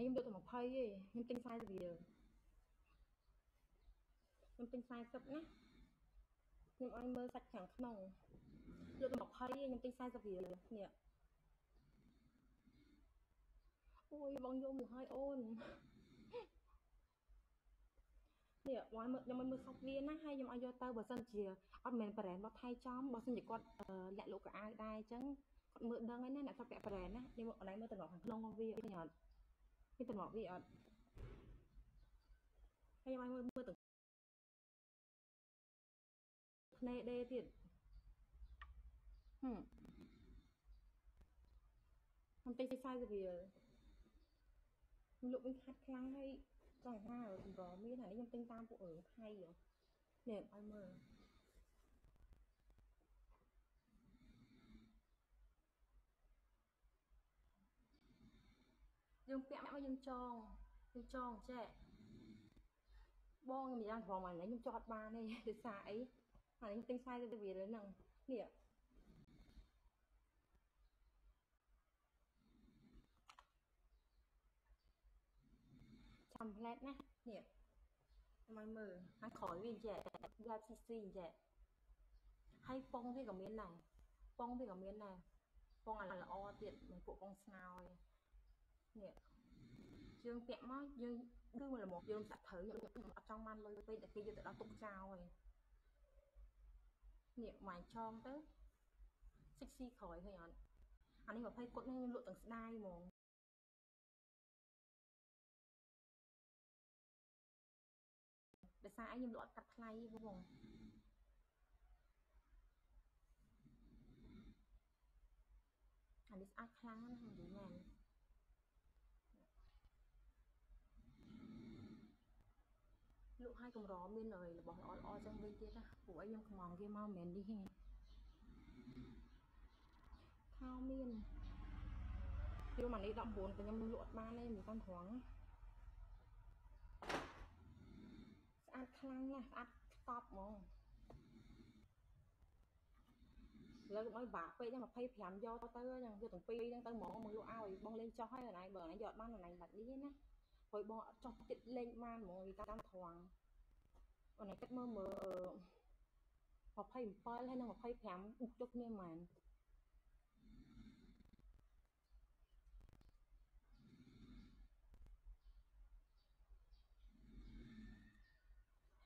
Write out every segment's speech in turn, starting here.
នេះខ្ញុំលើកទៅ20ទេខ្ញុំទិញ40រៀលខ្ញុំទិញ40ណាខ្ញុំឲ្យមើលសាច់ខាងក្នុងលើកទៅ20ទេខ្ញុំទិញ40រៀលនេះអូយបងយកមកឲ្យអូននេះបងមើលខ្ញុំមើលសាច់វាណាហើយខ្ញុំឲ្យយកទៅបើសិនជាអត់មែនប្រេនរបស់ថៃចំបើសិនជាគាត់លាក់លោកកៅអៅដែរអញ្ចឹងគាត់មើលដឹងហើយណាអ្នកគាត់ពាក់ប្រេនណានេះមកកន្លែងមើលតំណខាងក្នុងរបស់វាឃើញអត់ មានតំណវាអត់ហើយខ្ញុំឲ្យមើលមើលទាំងភ្នែកដេទៀតហឹមខ្ញុំទិញ40រៀលខ្ញុំលក់វិញខាត់ខ្លាំងហើយចង់ថាសម្រមានអានេះខ្ញុំទិញតាមពួករឿងថៃនេះឲ្យមើល យើងពាក់មកយើងចងយើងចងចេះបងខ្ញុំយ៉ាងព្រមអានេះខ្ញុំចត់បានទេដោយសារអីអានេះទិញ40រៀលហ្នឹងនេះចាំផ្លែតណានេះមកមើលហើយក្រោយវាចេះ UFCC ចេះហើយប៉ុងវាក៏មានដែរប៉ុងវាក៏មានដែរប៉ុងអាល្អទៀតមិនពួកប៉ុងស្ងោយ នេះយើងពាក់មកយើងគឺមកល្មមយើងសាក់ត្រូវខ្ញុំអត់ចង់បានលុយពេកតែគេយកទៅដល់ទុកចោលហើយនេះមកចងទៅសិចស៊ីក្រោយឃើញអត់អានេះ20គុតនេះខ្ញុំលក់ទាំងស្ដាយហ្មងដោយសារអីខ្ញុំលក់អត់កាត់ថ្លៃបងអានេះស្អាតខ្លាំងណាស់និយាយមែន លក់ឲ្យកម្រមានរបស់ល្អល្អចឹងវិញទៀតណាព្រោះអីខ្ញុំខ្មងគេមកមិនមែននេះទេខោមានពីមកនេះ19ខ្ញុំលក់អត់បានទេមានកាន់ត្រង់ស្អាតខ្លាំងណាស់ស្អាតស្តប់ហ្មងលើកឲ្យបាក់ពេកហ្នឹង25យកទៅហ្នឹងយកទាំងពីរហ្នឹងទៅហ្មងមកលក់ឲ្យបងលេងចោះហើយណៃបើណៃយកបានណៃបាត់នេះណា ព្រោះបងអត់ចោះទៀតលេងបានហ្មងវាតាមត្រង់អូនឯងគិតមើលមើល27ហើយនឹង25ឧបជុកគ្នាហ្មង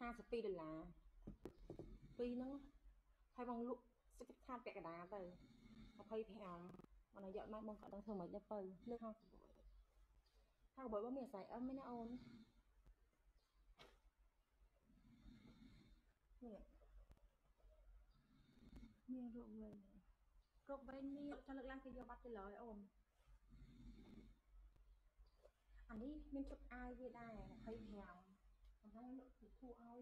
52ដុល្លារពីរហ្នឹងហើយបងលក់សិចខាតពាក់កណ្ដាលទៅ25បងយកមកបងក៏ដឹងធ្វើមិនដែរទៅលើកខាង ខាងបយបងមានអាស្រ័យអឹមទេណាអូននេះមានរកវិញរកវិញនេះចាំលើកឡើងគេយកបាត់ទៅលើអូនអានេះមានជុតអាវវាដែរ25ប៉ុន្តែលក់ពីធូរឲ្យ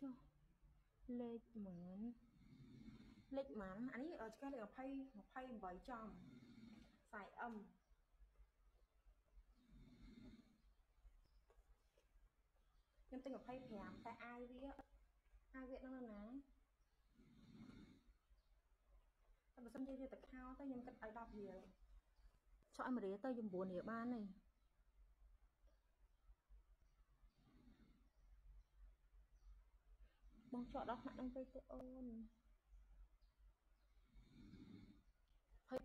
ចុះ លេខហ្មងលេខម៉ាន់អានេះឆ្កែលេខ20 28ចំខ្សែ M ខ្ញុំទិញ25តែអាវវាអាវវាដល់ណាតែបើសិនជាវាទៅខោទៅខ្ញុំគិតឲ្យ10រៀលចុះឲ្យ1រៀលទៅ9រៀលបានទេ បងចော့ដល់ថ្នាក់ហ្នឹងទៅទៅអូន25ហើយ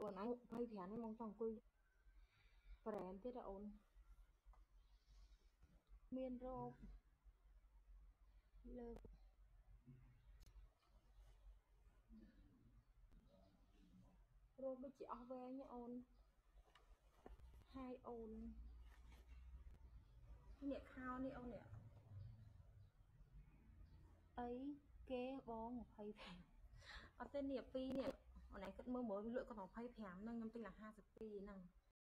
អូនអញ25ហ្នឹងមកចង់អង្គុយប្រែនទៀតអូនមានរោគលើករោគដូចជាអស់វែងអូនហើយអូននេះខោនេះអូននេះ អីគេបង25អត់ទេនេះ2នេះអូនឯងគិតមើលមើលលក់គាត់25ហ្នឹងខ្ញុំទិញឡើង52ហ្នឹង